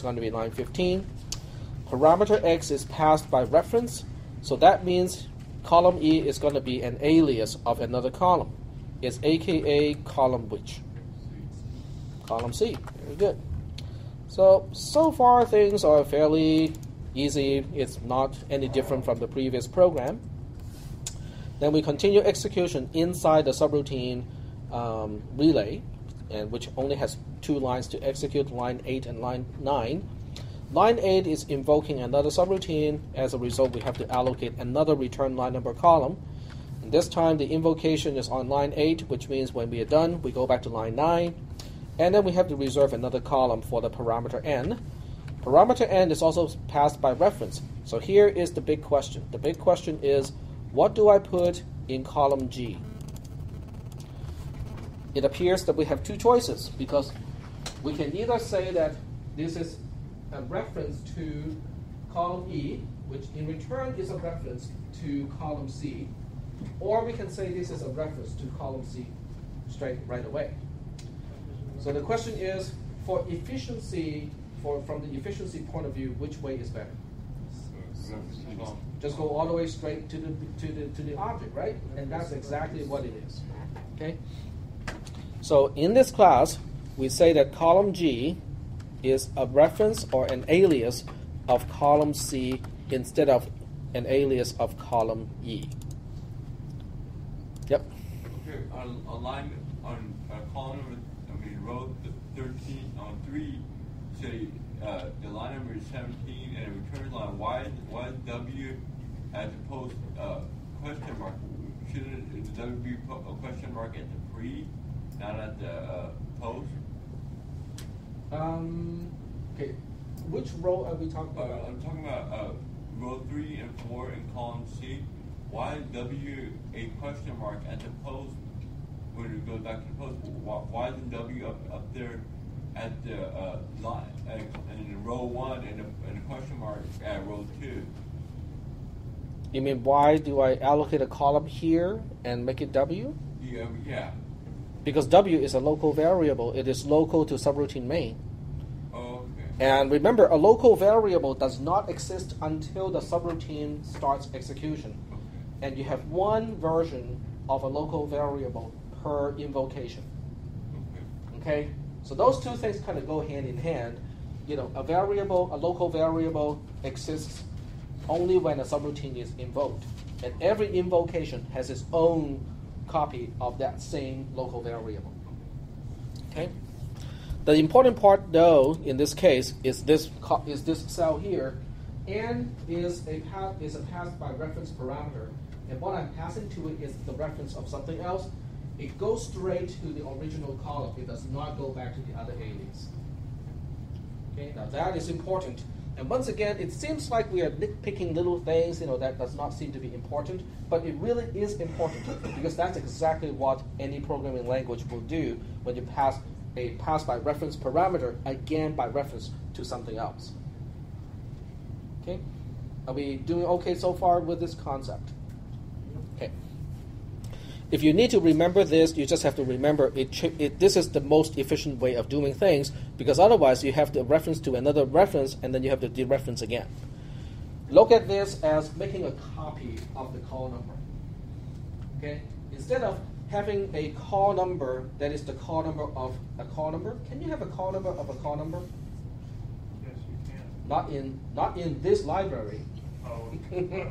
is going to be line 15. Parameter x is passed by reference, so that means column E is going to be an alias of another column. It's aka column which? Column C. Very good. So, so far things are fairly easy. It's not any different from the previous program. Then we continue execution inside the subroutine um, relay, and which only has two lines to execute, line 8 and line 9. Line 8 is invoking another subroutine. As a result, we have to allocate another return line number column. And this time, the invocation is on line 8, which means when we are done, we go back to line 9. And then we have to reserve another column for the parameter n. Parameter n is also passed by reference. So here is the big question. The big question is, what do I put in column G? It appears that we have two choices because we can either say that this is a reference to column E, which in return is a reference to column C, or we can say this is a reference to column C straight right away. So the question is, for efficiency, for from the efficiency point of view, which way is better? Just go all the way straight to the to the to the object, right? And that's exactly what it is. Okay. So in this class, we say that column G is a reference or an alias of column C instead of an alias of column E. Yep. Okay, on, line on uh, column number, I mean row th- thirteen on three, say uh, the line number is seventeen and the return line y y w as opposed uh, question mark. Shouldn't the W be a question mark at the pre, not at the uh, post? Um, okay. Which row are we talking Uh, about? I'm talking about uh, row three and four in column C. Why W a question mark at the post when it goes back to the post? Why, why isn't W up, up there at the uh, line uh, in row one and a, and a question mark at row two? You mean why do I allocate a column here and make it W? Yeah, yeah. Because W is a local variable. It is local to subroutine main. Oh, okay. And remember, a local variable does not exist until the subroutine starts execution. And you have one version of a local variable per invocation. Okay. Okay? So those two things kind of go hand in hand. You know, a variable, a local variable exists only when a subroutine is invoked. And every invocation has its own copy of that same local variable. Okay? The important part, though, in this case, is this co- is this cell here. N is a path is a passed by reference parameter, and what I'm passing to it is the reference of something else. It goes straight to the original column. It does not go back to the other alias. Okay, now that is important. And once again, it seems like we are nitpicking little things, you know, that does not seem to be important, but it really is important because that's exactly what any programming language will do when you pass a pass by reference parameter again by reference to something else. Okay? Are we doing okay so far with this concept? If you need to remember this, you just have to remember it, it. This is the most efficient way of doing things because otherwise you have to reference to another reference and then you have to dereference again. Look at this as making a copy of the call number. Okay? Instead of having a call number that is the call number of a call number, can you have a call number of a call number? Yes, you can. Not in not in this library. Oh,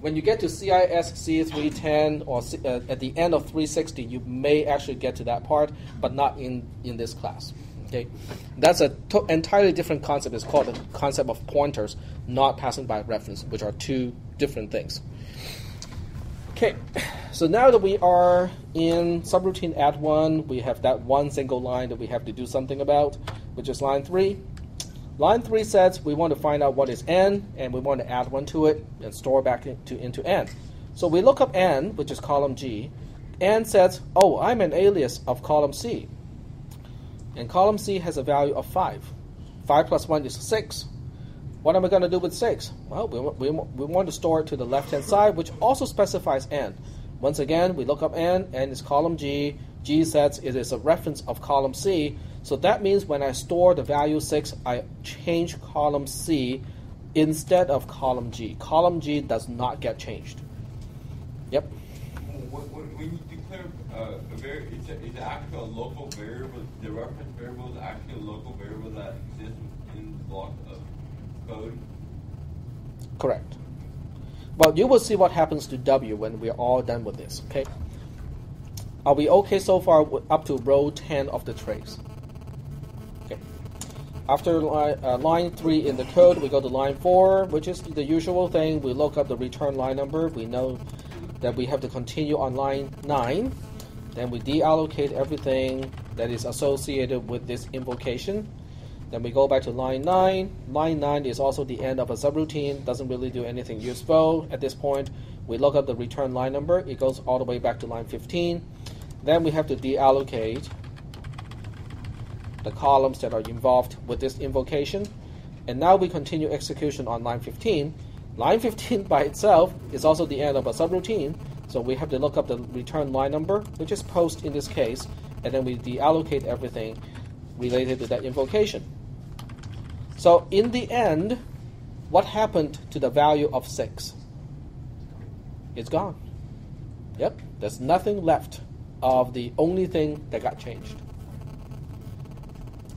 when you get to CISP 310 or C, uh, at the end of 360, you may actually get to that part, but not in, in this class. Okay, that's a to- entirely different concept. It's called the concept of pointers, not passing by reference, which are two different things. Okay, so now that we are in subroutine add one, we have that one single line that we have to do something about, which is line three. Line 3 says we want to find out what is n, and we want to add 1 to it and store back into, into n. So we look up n, which is column G. n says, oh, I'm an alias of column C. And column C has a value of 5. 5 plus 1 is 6. What am I going to do with 6? Well, we, we, we want to store it to the left-hand side, which also specifies n. Once again, we look up n, n is column G. G says it is a reference of column C. So that means when I store the value 6, I change column C instead of column G. Column G does not get changed. Yep. When, you declare uh, a very, it's, a, it's actually a local variable. The reference variable is actually a local variable that exists in the block of code. Correct. Well, you will see what happens to W when we're all done with this, okay? Are we okay so far up to row 10 of the trace? After line, uh, line 3 in the code, we go to line 4, which is the usual thing. We look up the return line number. We know that we have to continue on line 9. Then we deallocate everything that is associated with this invocation. Then we go back to line 9. Line 9 is also the end of a subroutine, doesn't really do anything useful at this point. We look up the return line number, it goes all the way back to line 15. Then we have to deallocate the columns that are involved with this invocation. And now we continue execution on line 15. Line 15 by itself is also the end of a subroutine, so we have to look up the return line number, which is post in this case, and then we deallocate everything related to that invocation. So in the end, what happened to the value of 6? It's gone. Yep, there's nothing left of the only thing that got changed.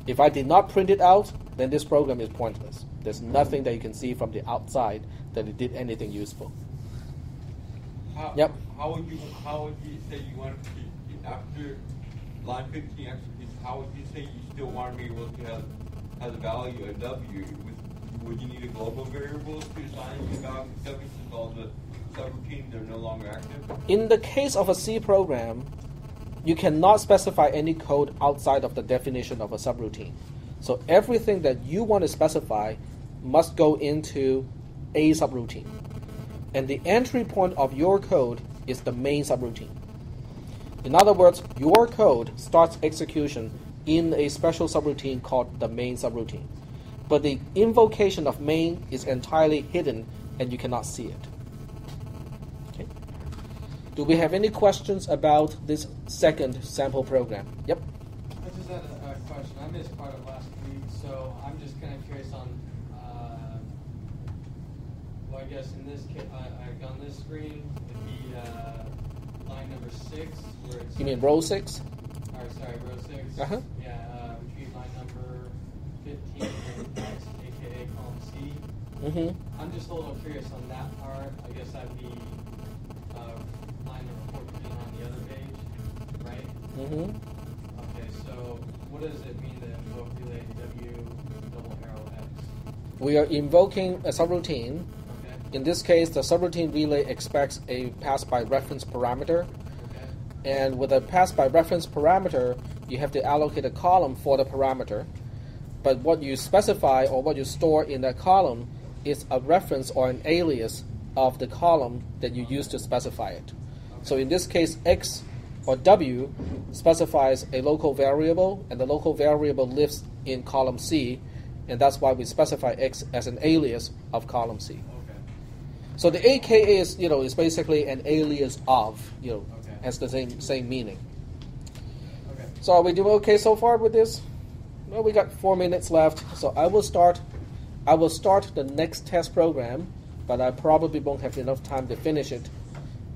If I did not print it out, then this program is pointless. There's nothing that you can see from the outside that it did anything useful. How, Yep. How would you how would you say you want to keep after line 15 executes? How would you say you still want to be able to have have the value of W? Would, would you need a global variable to assign the value of W since all the subroutines are no longer active? In the case of a C program, you cannot specify any code outside of the definition of a subroutine. So everything that you want to specify must go into a subroutine. And the entry point of your code is the main subroutine. In other words, your code starts execution in a special subroutine called the main subroutine. But the invocation of main is entirely hidden and you cannot see it. Do we have any questions about this second sample program? Yep. I just had a, a question. I missed part of last week, so I'm just kind of curious on. Uh, well, I guess in this case, I, I, on this screen, it'd be uh, line number six, where it's. You mean row six? Or sorry, row six. Uh-huh. Yeah, uh, retrieve line number fifteen X, aka column C. Mm-hmm. I'm just a little curious on that part. I guess that'd be Mm-hmm. Okay, so what does it mean to invoke relay W double arrow X? We are invoking a subroutine. Okay, In this case, the subroutine relay expects a pass by reference parameter. okay, And with a pass by reference parameter, you have to allocate a column for the parameter. But what you specify or what you store in that column is a reference or an alias of the column that you use to specify it. So in this case, x or w specifies a local variable, and the local variable lives in column C, and that's why we specify x as an alias of column C. okay, So the AKA is, you know, is basically an alias of, you know, Okay. has the same same meaning. okay. So are we doing okay so far with this? Well, we got four minutes left, so I will start. I will start the next test program, but I probably won't have enough time to finish it.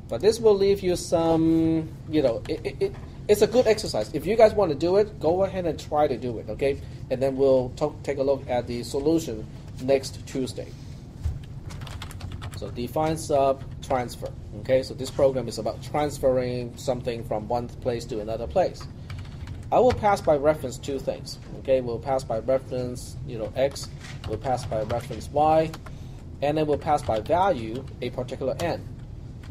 But this will leave you some, you know, it, it, it, it's a good exercise. If you guys want to do it, go ahead and try to do it, okay? And then we'll to- take a look at the solution next Tuesday. So define sub transfer. Okay, so this program is about transferring something from one place to another place. I will pass by reference two things. Okay, we'll pass by reference, you know, x, we'll pass by reference y, and then we'll pass by value a particular n.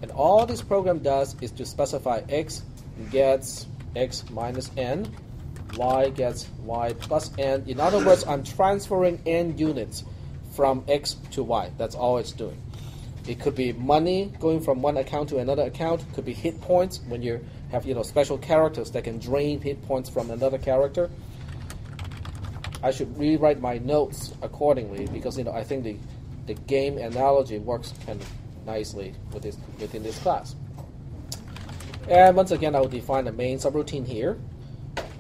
And all this program does is to specify x gets x minus n, y gets y plus n. In other words, I'm transferring n units from x to y. That's all it's doing. It could be money going from one account to another account. Could be hit points when you have you know special characters that can drain hit points from another character. I should rewrite my notes accordingly because you know I think the the game analogy works kind of nicely with this within this class. And once again, I will define the main subroutine here.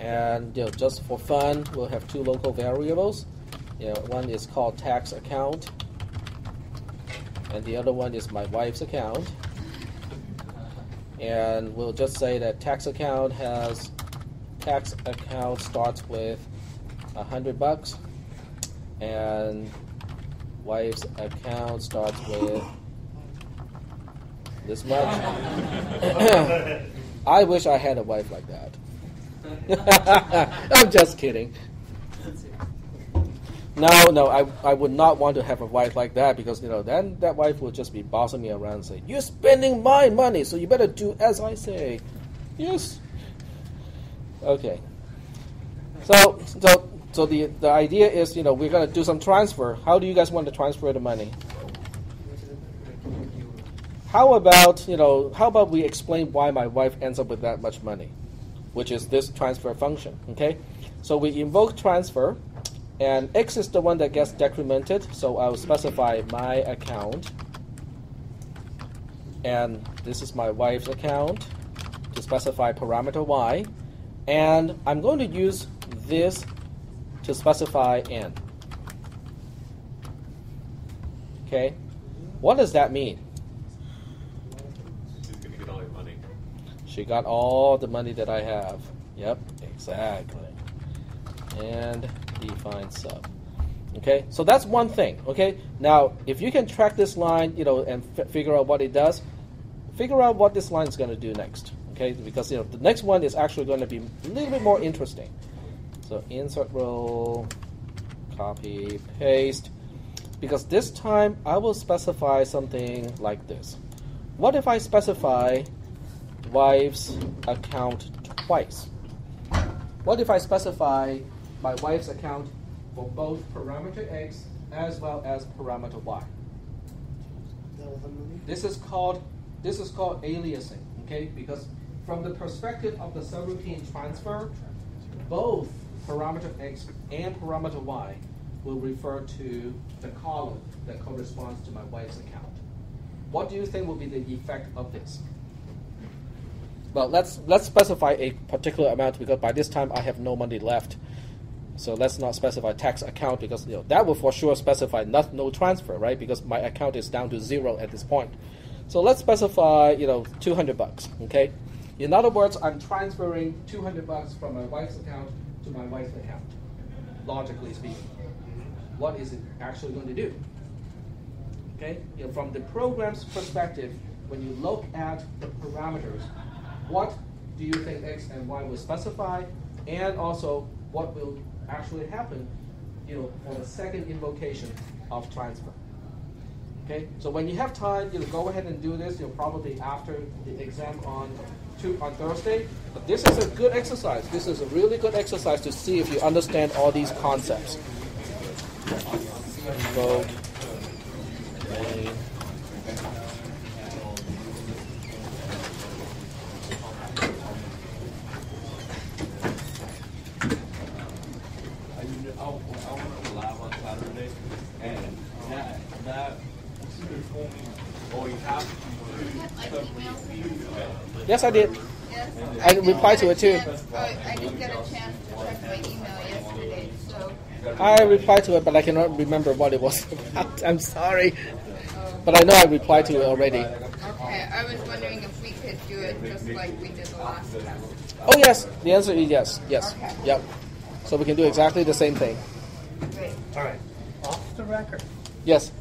And you know, just for fun, we'll have two local variables. You know, one is called Tak's account, and the other one is my wife's account. And we'll just say that Tak's account has Tak's account starts with a hundred bucks, and wife's account starts with this much. I wish I had a wife like that. I'm just kidding. No, no, I, I would not want to have a wife like that because you know then that wife would just be bossing me around and say, You're spending my money, so you better do as I say. Yes. Okay. So so so the the idea is, you know, we're gonna do some transfer. How do you guys want to transfer the money? How about you know? How about we explain why my wife ends up with that much money, which is this transfer function. Okay, so we invoke transfer, and x is the one that gets decremented. So I'll specify my account, and this is my wife's account to specify parameter y, and I'm going to use this to specify n. Okay, what does that mean? She's gonna get all your money. She got all the money that I have. Yep, exactly. And define sub. Okay, so that's one thing. Okay, now if you can track this line, you know, and figure out what it does, figure out what this line is going to do next. Okay, because you know the next one is actually going to be a little bit more interesting. So insert row, copy, paste. Because this time I will specify something like this. What if I specify wife's account twice? What if I specify my wife's account for both parameter x as well as parameter y? This is called this is called aliasing, okay? Because from the perspective of the subroutine transfer, both parameter x and parameter y will refer to the column that corresponds to my wife's account. What do you think will be the effect of this? Well, let's let's specify a particular amount because by this time I have no money left. So let's not specify Tak's account because you know that will for sure specify not no transfer, right? Because my account is down to zero at this point. So let's specify you know 200 bucks. Okay. In other words, I'm transferring 200 bucks from my wife's account to my wife's account. Logically speaking, what is it actually going to do? Okay. You know, from the program's perspective, when you look at the parameters, what do you think x and y will specify, and also what will actually happen, you know, for the second invocation of transfer. Okay, so when you have time, you know, go ahead and do this. You know, probably after the exam on two, on Thursday. But this is a good exercise. This is a really good exercise to see if you understand all these concepts. Vote. main. I, kn- I, I went to lab on Saturday, and that, that, student told me, oh, you have to do Yes, I did. Yes. I replied to it too. Oh, I didn't get a chance to check my email yesterday, so. I replied to it, but I cannot remember what it was about. I'm sorry. Oh. But I know I replied to it already. Okay, I was wondering if we could do it just like we did the last time. Oh, yes. The answer is yes. Yes. Okay. Yep. So we can do exactly the same thing. Great. All right, off the record. Yes.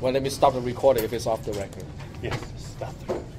Well, let me stop the recording if it's off the record. Yes, stop the record.